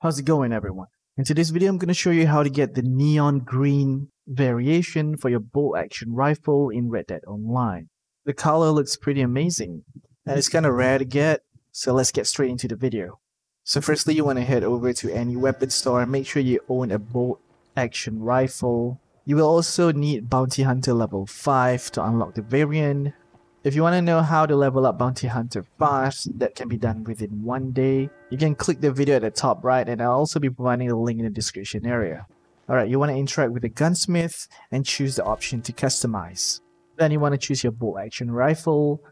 How's it going everyone? In today's video I'm going to show you how to get the neon green variation for your bolt action rifle in Red Dead Online. The color looks pretty amazing and it's kind of rare to get so let's get straight into the video. So firstly you want to head over to any weapon store and make sure you own a bolt action rifle. You will also need Bounty Hunter level 5 to unlock the variant if you want to know how to level up Bounty Hunter fast, that can be done within one day. You can click the video at the top right and I'll also be providing a link in the description area. Alright, you want to interact with the gunsmith and choose the option to customize. Then you want to choose your bolt action rifle.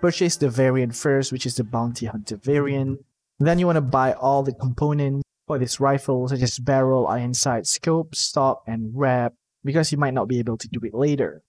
Purchase the variant first, which is the Bounty Hunter variant. Then you want to buy all the components for this rifle, such as barrel, iron sight, scope, stock, and wrap, because you might not be able to do it later.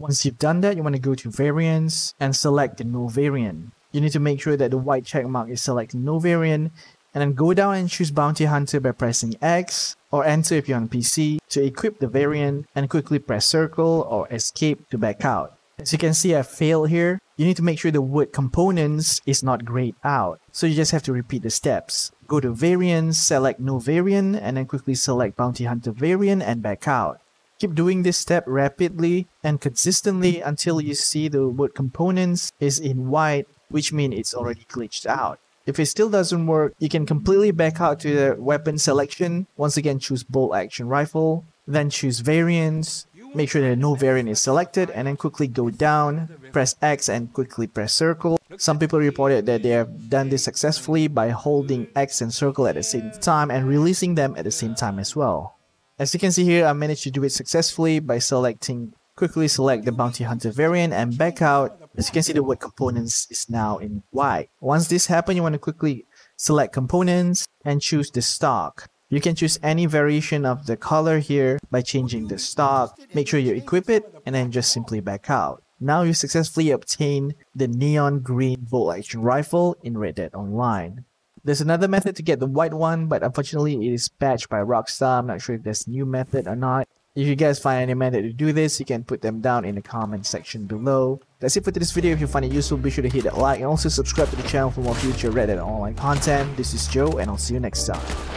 Once you've done that, you want to go to variants and select the no variant. You need to make sure that the white check mark is selected no variant and then go down and choose bounty hunter by pressing X or enter if you're on PC to equip the variant and quickly press circle or escape to back out. As you can see I failed here. You need to make sure the wood components is not grayed out. So you just have to repeat the steps. Go to variants, select no variant and then quickly select bounty hunter variant and back out. Keep doing this step rapidly and consistently until you see the wood components is in white, which means it's already glitched out. If it still doesn't work, you can completely back out to the weapon selection. Once again, choose bolt action rifle, then choose variants, make sure that no variant is selected and then quickly go down, press X and quickly press circle. Some people reported that they have done this successfully by holding X and circle at the same time and releasing them at the same time as well. As you can see here, I managed to do it successfully by selecting quickly select the bounty hunter variant and back out. As you can see, the wood components is now in white. Once this happens, you want to quickly select components and choose the stock. You can choose any variation of the color here by changing the stock. Make sure you equip it and then just simply back out. Now you successfully obtain the neon green bolt action rifle in Red Dead Online. There's another method to get the white one, but unfortunately it is patched by Rockstar. I'm not sure if there's new method or not. If you guys find any method to do this, you can put them down in the comment section below. That's it for today's video. If you find it useful, be sure to hit that like and also subscribe to the channel for more future Red Dead Online content. This is Joe and I'll see you next time.